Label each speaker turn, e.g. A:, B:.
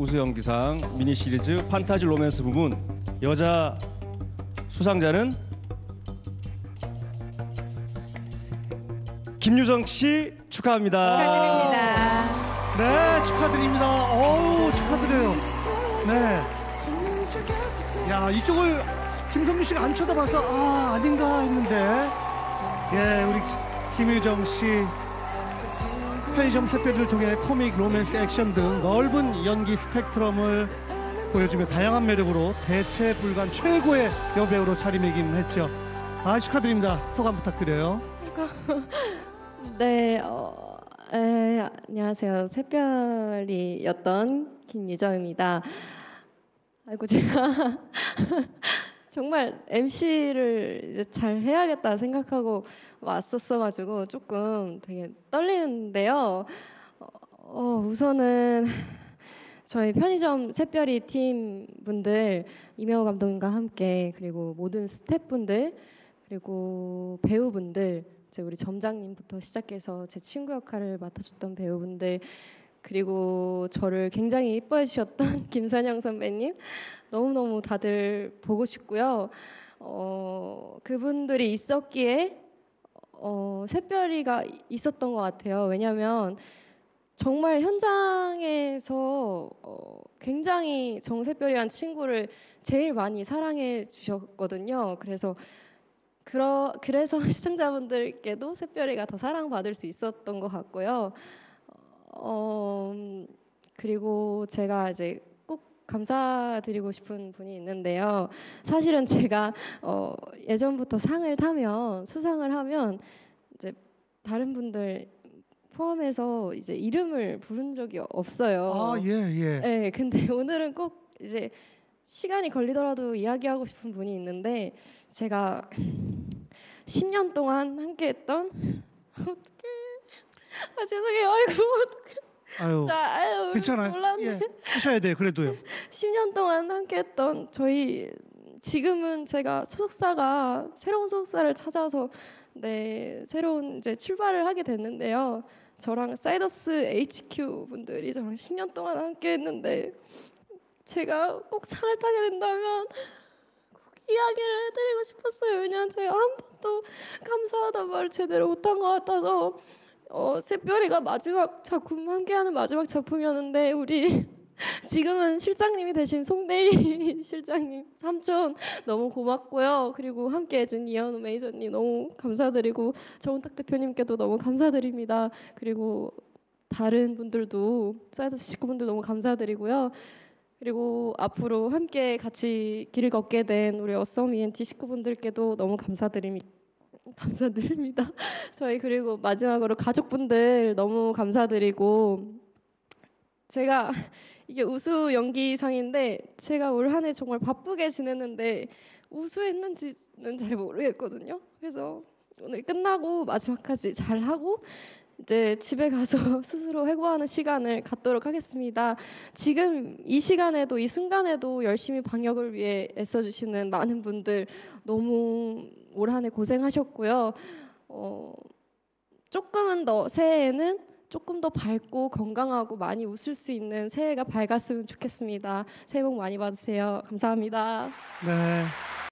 A: 우수연기상 미니 시리즈 판타지 로맨스 부문 여자 수상자는 김유정 씨 축하합니다.
B: 축하드립니다.
C: 네, 축하드립니다. 어우, 축하드려요. 네. 야, 이쪽을 김성규 씨가 안 쳐다봐서 아, 아닌가 했는데. 예, 우리 김유정 씨. 편의점 샛별을 통해 코믹, 로맨스, 액션 등 넓은 연기 스펙트럼을 보여주며 다양한 매력으로 대체 불가한 최고의 여배우로 자리매김했죠. 아, 축하드립니다. 소감 부탁드려요.
B: 네, 어, 에, 안녕하세요. 새별이였던 김유정입니다. 아이고 제가 정말 MC를 이제 잘 해야겠다 생각하고 왔었어가지고 조금 되게 떨리는데요. 어, 어, 우선은 저희 편의점 새별이 팀 분들 이명호 감독님과 함께 그리고 모든 스태프분들 그리고 배우분들 이제 우리 점장님부터 시작해서 제 친구 역할을 맡아줬던 배우분들 그리고 저를 굉장히 이뻐해 주셨던 김선영 선배님 너무너무 다들 보고 싶고요. 어, 그분들이 있었기에 어, 샛별이가 있었던 것 같아요. 왜냐하면 정말 현장에서 어, 굉장히 정샛별이란 친구를 제일 많이 사랑해 주셨거든요. 그래서 그러, 그래서 시청자분들께도 샛별이가 더 사랑받을 수 있었던 것 같고요. 어, 음, 그리고 제가 이제 꼭 감사드리고 싶은 분이 있는데요. 사실은 제가 어, 예전부터 상을 타면 수상을 하면 이제 다른 분들 포함해서 이제 이름을 부른 적이 없어요.
C: 아, 예, 예.
B: 네, 근데 오늘은 꼭 이제 시간이 걸리더라도 이야기하고 싶은 분이 있는데 제가 10년 동안 함께했던 어떡해 아 죄송해요 아이고 어떡해
C: 아유,
B: 나 아유
C: 괜찮아요.
B: 몰랐네
C: 예, 하셔야 돼요. 그래도요.
B: 10년 동안 함께했던 저희 지금은 제가 소속사가 새로운 소속사를 찾아서 네 새로운 이제 출발을 하게 됐는데요. 저랑 사이더스 HQ 분들이 저랑 10년 동안 함께했는데 제가 꼭 상을 타게 된다면 꼭 이야기를 해드리고 싶었어요. 왜냐면 제가 한 번도 감사하다 말을 제대로 못한 것 같아서 어, 샛별이가 마지막 작품 함께하는 마지막 작품이었는데 우리 지금은 실장님이 되신 송대희 실장님 삼촌 너무 고맙고요. 그리고 함께 해준 이현우 매니저님 너무 감사드리고 정은탁 대표님께도 너무 감사드립니다. 그리고 다른 분들도 싸이더스 식구분들 너무 감사드리고요. 그리고 앞으로 함께 같이 길을 걷게 된 우리 어썸 ENT 식구분들께도 너무 감사드립니다. 감사드립니다. 저희 그리고 마지막으로 가족분들 너무 감사드리고 제가 이게 우수 연기상인데 제가 올 한 해 정말 바쁘게 지냈는데 우수했는지는 잘 모르겠거든요. 그래서 오늘 끝나고 마지막까지 잘 하고 이제 집에 가서 스스로 해고하는 시간을 갖도록 하겠습니다. 지금 이 시간에도 이 순간에도 열심히 방역을 위해 애써주시는 많은 분들 너무 올 한 해 고생하셨고요. 어, 조금은 더 새해에는 조금 더 밝고 건강하고 많이 웃을 수 있는 새해가 밝았으면 좋겠습니다. 새해 복 많이 받으세요. 감사합니다.
C: 네.